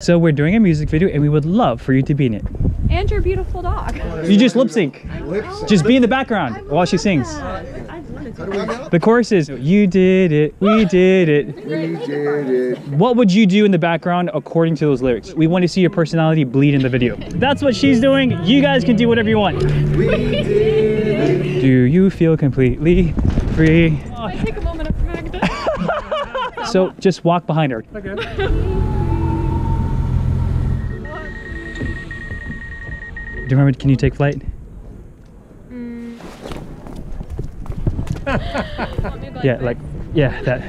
So we're doing a music video and we would love for you to be in it. And your beautiful dog. You just lip sync. Just be in the background while she sings. The chorus is You did it, we did it. We did it. What would you do in the background according to those lyrics? We want to see your personality bleed in the video. That's what she's doing. You guys can do whatever you want. We did it. Do you feel completely free? I take a moment of Magda. So just walk behind her. Okay. You remember, can you take flight? Mm. Yeah, like, yeah, that.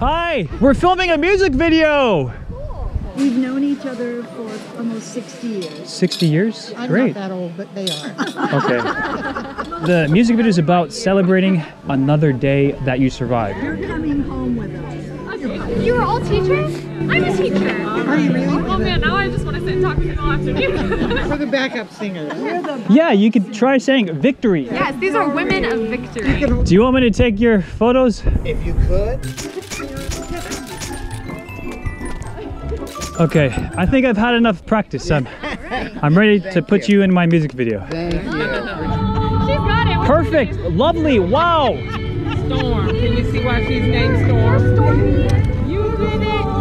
Hi, we're filming a music video. We've known each other for almost 60 years. 60 years? I'm Great. not that old, but they are. Okay. The music video is about celebrating another day that you survived. You're coming home with us. You were all teachers? I'm a teacher. Are you really? Oh man, now I just want to sit and talk to you all afternoon. For the backup singer. Yeah, you could try saying victory. yes, these are women of victory. Do you want me to take your photos? If you could. Okay, I think I've had enough practice. I'm, I'm ready to put you in my music video. Thank you. Oh, she's got it. What's Perfect, lovely, wow. Storm. Can you see why she's named Storm? You did it.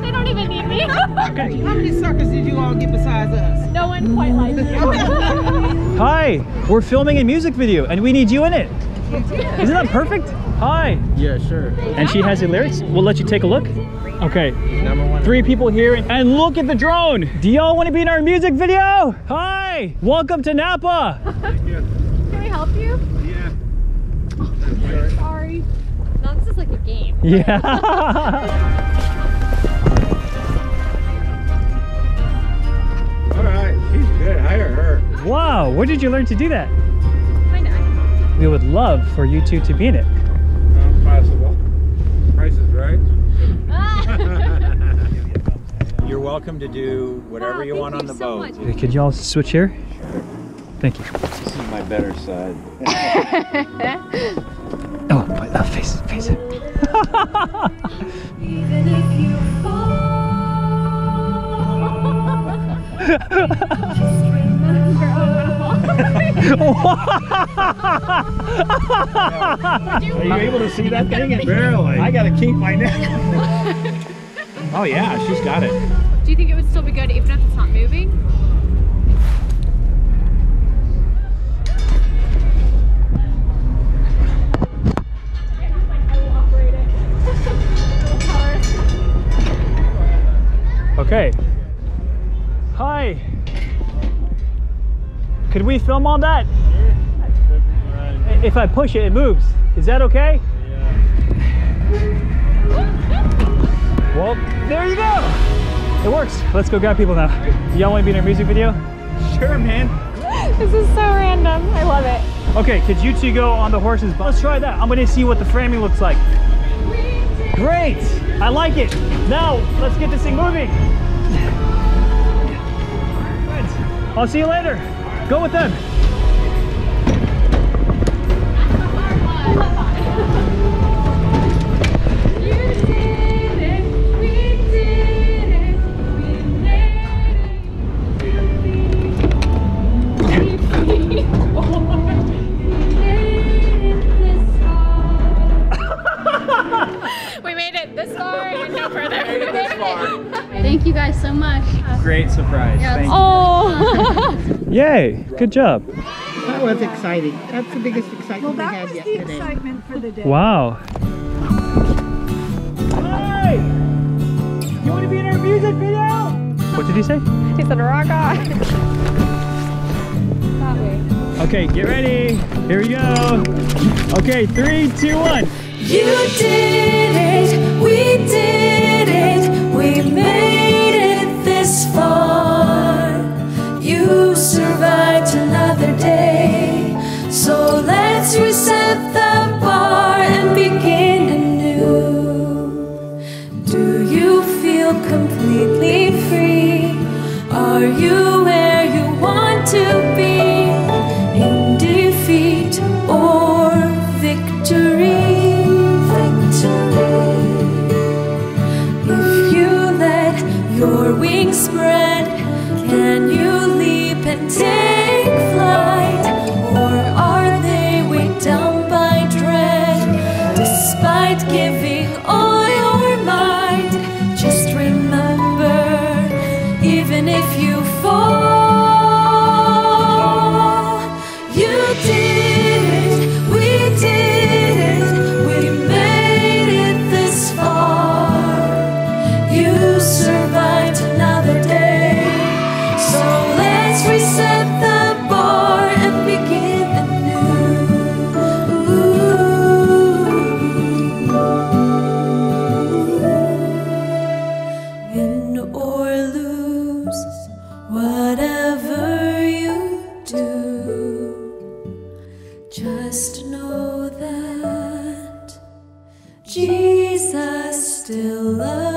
They don't even need me. How many suckers did you all get besides us? no one quite likes you. Hi, we're filming a music video and we need you in it. Isn't that perfect? Hi. Yeah, sure. And she has the lyrics. We'll let you take a look. Okay, Number one. three people here and look at the drone. Do y'all want to be in our music video? Hi, welcome to Napa. Can we help you? Yeah. Oh, sorry. No, this is like a game. Yeah. All right. She's good. Hire her. wow, where did you learn to do that? My dad. We would love for you two to be in it. Not possible. Price is right. You're welcome to do whatever Wow, you want thank on the you so boat. much. Could y'all switch here? Thank you. This is my better side. Oh, face it, face it. Even if you fall, just remember. Are you able to see that thing? Barely. I gotta keep my neck. oh yeah, she's got it. Do you think it would still be good even if it's not moving? Film all that? If I push it, it moves. Is that okay? Well, there you go. It works. Let's go grab people now. Y'all want to be in our music video? Sure, man. This is so random. I love it. Okay, could you two go on the horses? Let's try that. I'm gonna see what the framing looks like. Great! I like it. Now, let's get this thing moving. I'll see you later. Go with them. We made it this far and no further. Thank you guys so much. Great surprise. Thank Oh. you. Yay! Good job. That was exciting. That's the biggest excitement we That had was the excitement for the day. Wow. Hi! You want to be in our music video? What did he say? he said rock on. that way. Okay, get ready. Here we go. Okay, three, two, one. You did it, You Or lose, whatever you do, just know that Jesus still loves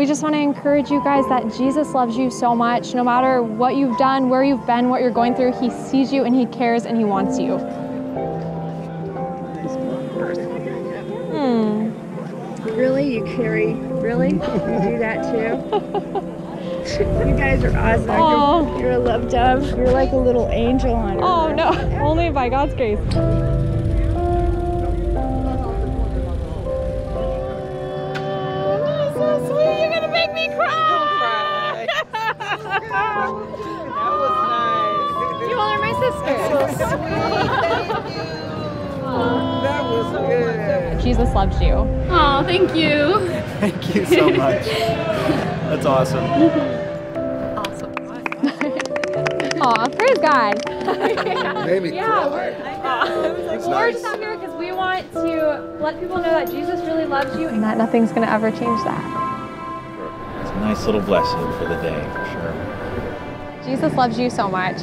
We just want to encourage you guys that Jesus loves you so much. No matter what you've done, where you've been, what you're going through, He sees you and He cares and He wants you. Hmm. Really? You carry? Really? You do that too? you guys are awesome. Aw. You're, you're a love dove. You're like a little angel on earth. Oh no, only by God's grace. That was nice. You all are my sister. That was good. Jesus loves you. Oh, thank you. Thank you so much. That's awesome. Awesome. Aw, praise God. Made me cry. That's We're nice. just out here because we want to let people know that Jesus really loves you and that nothing's going to ever change that. It's a nice little blessing for the day, for sure. Jesus loves you so much.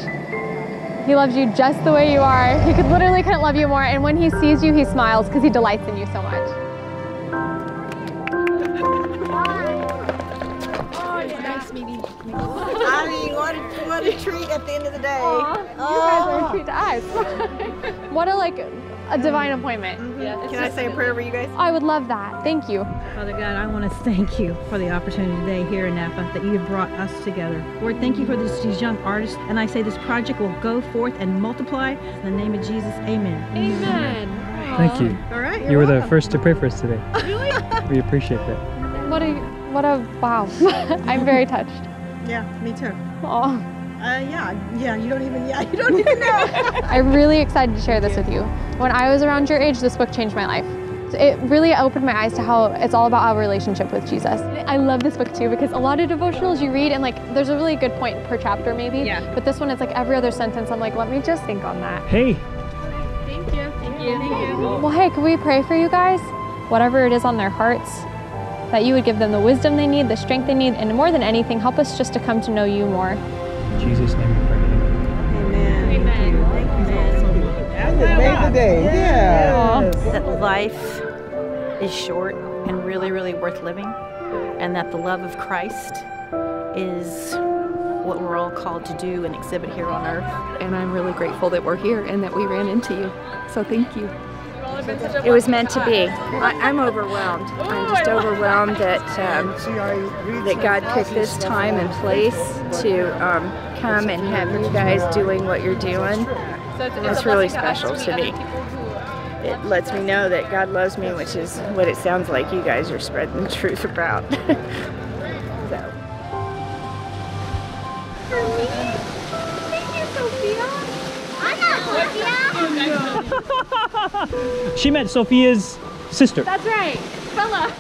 He loves you just the way you are. He could literally couldn't love you more. And when he sees you, he smiles because he delights in you so much. I mean, what a, what a treat at the end of the day. You guys are a treat to us. Oh. what a like a divine appointment. Mm-hmm. Can I say a prayer for you guys? I would love that. Thank you. Father God, I want to thank you for the opportunity today here in Napa that you have brought us together. Lord, thank you for this, these young artists, and I say this project will go forth and multiply. In the name of Jesus, amen. Amen. Thank you. All right. You were the first to pray for us today. Really? We appreciate that. What a what a wow. I'm very touched. Yeah, me too. Aw. Uh, yeah, yeah, you don't even, yeah, you don't even know. I'm really excited to share this with you. When I was around your age, this book changed my life. It really opened my eyes to how it's all about our relationship with Jesus. I love this book too because a lot of devotionals you read and like there's a really good point per chapter maybe. Yeah. But this one it's like every other sentence I'm like, let me just think on that. Hey, Thank you. Thank you. Thank you. Well, hey, can we pray for you guys? Whatever it is on their hearts, that you would give them the wisdom they need, the strength they need, and more than anything, help us just to come to know you more. In Jesus' name we pray. Made the day. Yeah. that life is short and really, really worth living, and that the love of Christ is what we're all called to do and exhibit here on earth. and I'm really grateful that we're here and that we ran into you. So thank you. It was meant to be. I, I'm overwhelmed. I'm just overwhelmed that um, that God picked this time and place to um, come and have you guys doing what you're doing. It's really special to me. It lets me know that God loves me, which is what it sounds like you guys are spreading the truth about. She met Sophia's sister. That's right, Bella.